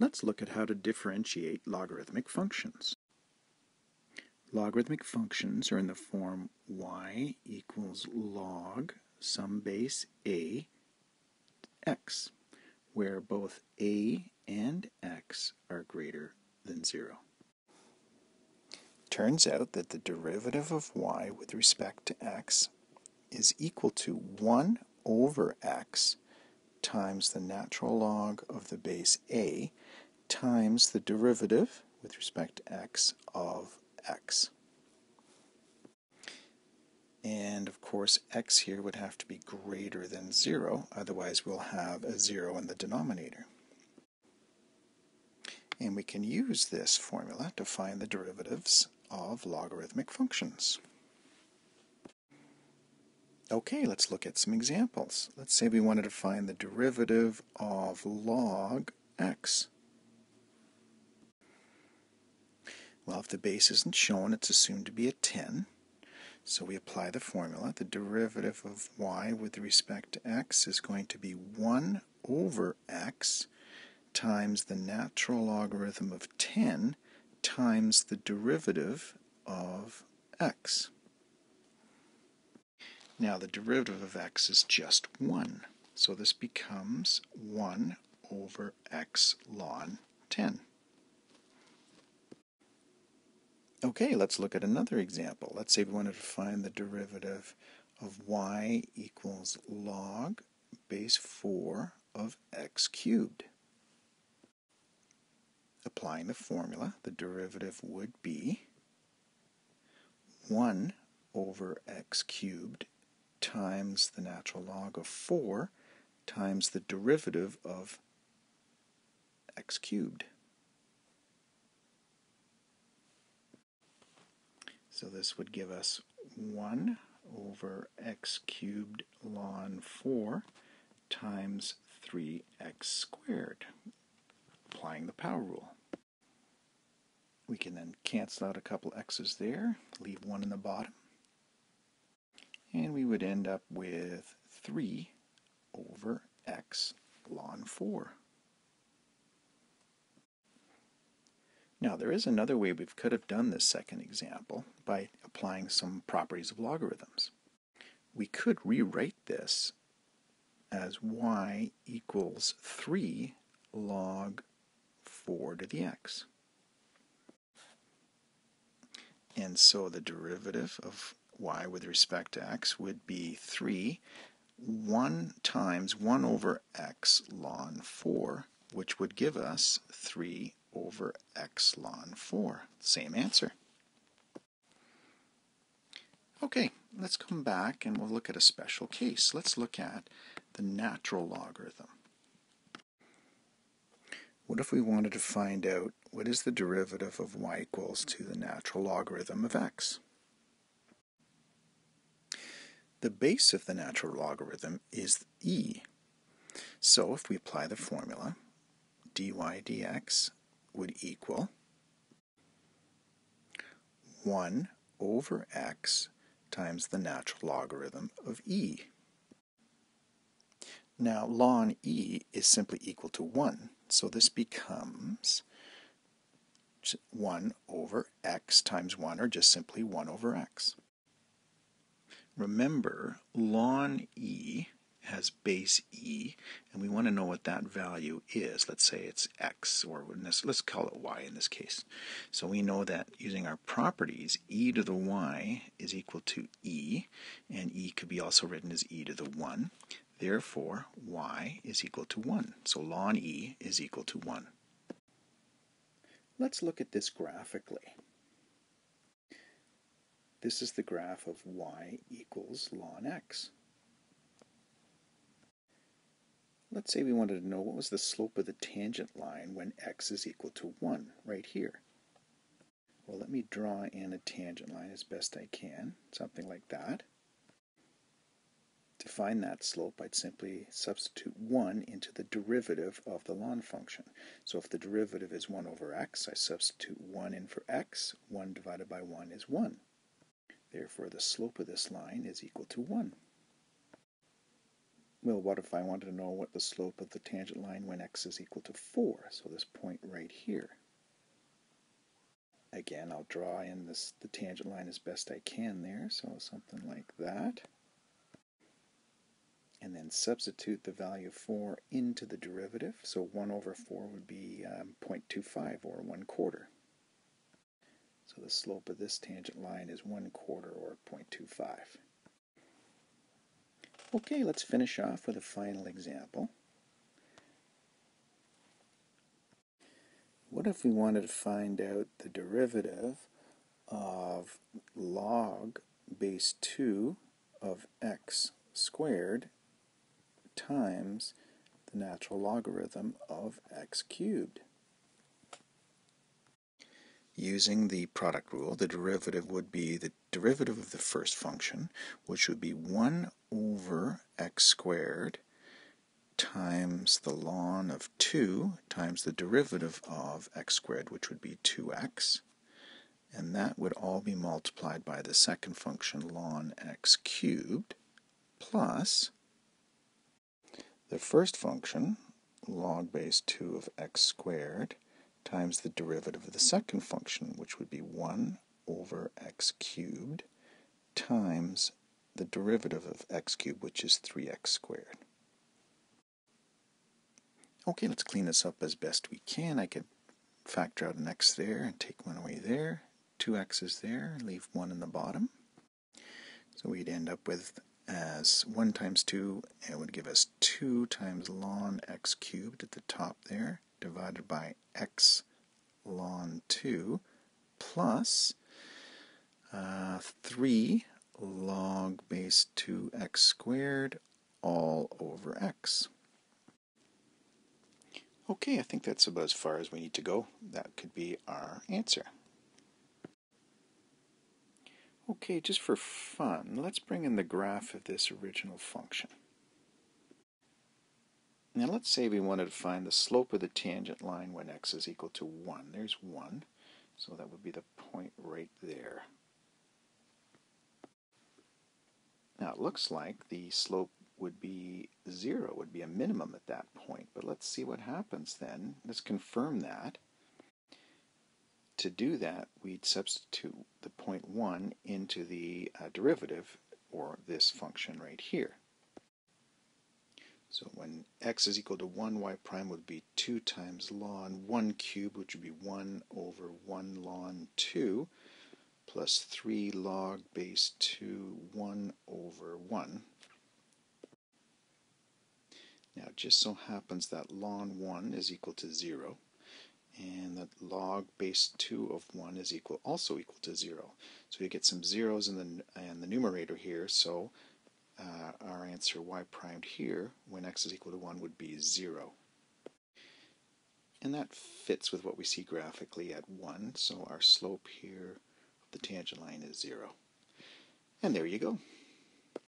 Let's look at how to differentiate logarithmic functions. Logarithmic functions are in the form y equals log some base a x, where both a and x are greater than 0. Turns out that the derivative of y with respect to x is equal to 1 over x times the natural log of the base a times the derivative with respect to x of x. And of course, x here would have to be greater than 0, otherwise we'll have a 0 in the denominator. And we can use this formula to find the derivatives of logarithmic functions. Okay, let's look at some examples. Let's say we wanted to find the derivative of log x. Well, if the base isn't shown, it's assumed to be a 10. So we apply the formula. The derivative of y with respect to x is going to be 1 over x times the natural logarithm of 10 times the derivative of x. Now the derivative of x is just 1. So this becomes 1 over x ln 10. Okay, let's look at another example. Let's say we wanted to find the derivative of y equals log base 4 of x cubed. Applying the formula, the derivative would be 1 over x cubed times the natural log of 4 times the derivative of x cubed. So this would give us 1 over x cubed ln 4 times 3x squared, applying the power rule. We can then cancel out a couple x's there, leave 1 in the bottom, and we would end up with 3 over x ln 4. Now there is another way we could have done this second example by applying some properties of logarithms. We could rewrite this as y equals 3 log 4 to the x. And so the derivative of y with respect to x would be 3 1 times 1 over x ln 4, which would give us 3 over x ln 4. Same answer. Okay, let's come back and we'll look at a special case. Let's look at the natural logarithm. What if we wanted to find out what is the derivative of y equals to the natural logarithm of x? The base of the natural logarithm is e. So if we apply the formula, dy dx would equal 1 over x times the natural logarithm of e. Now, ln e is simply equal to 1, so this becomes 1 over x times 1, or just simply 1 over x. Remember, ln e has base e, and we want to know what that value is. Let's say it's x, or this, let's call it y in this case. So we know that using our properties, e to the y is equal to e, and e could be also written as e to the 1. Therefore, y is equal to 1. So ln e is equal to 1. Let's look at this graphically. This is the graph of y equals ln x. Let's say we wanted to know what was the slope of the tangent line when x is equal to 1, right here. Well, let me draw in a tangent line as best I can, something like that. To find that slope, I'd simply substitute 1 into the derivative of the ln function. So if the derivative is 1 over x, I substitute 1 in for x. 1 divided by 1 is 1. Therefore, the slope of this line is equal to 1. Well, what if I wanted to know what the slope of the tangent line when x is equal to 4? So this point right here. Again, I'll draw in this the tangent line as best I can there, so something like that. And then substitute the value of 4 into the derivative. So 1 over 4 would be um, 0.25 or 1 quarter. So the slope of this tangent line is 1 quarter or 0.25. Okay, let's finish off with a final example. What if we wanted to find out the derivative of log base 2 of x squared times the natural logarithm of x cubed? Using the product rule, the derivative would be the derivative of the first function, which would be 1 over x squared times the ln of 2 times the derivative of x squared, which would be 2x. And that would all be multiplied by the second function ln x cubed plus the first function, log base 2 of x squared, times the derivative of the second function, which would be 1 over x cubed, times the derivative of x cubed, which is 3x squared. Okay, let's clean this up as best we can. I could factor out an x there and take one away there. Two x's there, leave one in the bottom. So we'd end up with as 1 times 2, it would give us 2 times ln x cubed at the top there, divided by x ln 2 plus uh, 3 log base 2x squared all over x. Okay, I think that's about as far as we need to go. That could be our answer. Okay, just for fun, let's bring in the graph of this original function. Now let's say we wanted to find the slope of the tangent line when x is equal to 1. There's 1, so that would be the point right there. Now it looks like the slope would be 0, would be a minimum at that point, but let's see what happens then. Let's confirm that. To do that, we'd substitute the point 1 into the uh, derivative, or this function right here. So when x is equal to 1, y prime would be 2 times ln 1 cubed, which would be 1 over 1 ln 2, plus 3 log base 2, 1 over 1. Now it just so happens that ln 1 is equal to 0, and that log base 2 of 1 is equal also equal to 0. So you get some zeros in the, in the numerator here, so uh, our answer y primed here, when x is equal to 1, would be 0. And that fits with what we see graphically at 1, so our slope here of the tangent line is 0. And there you go.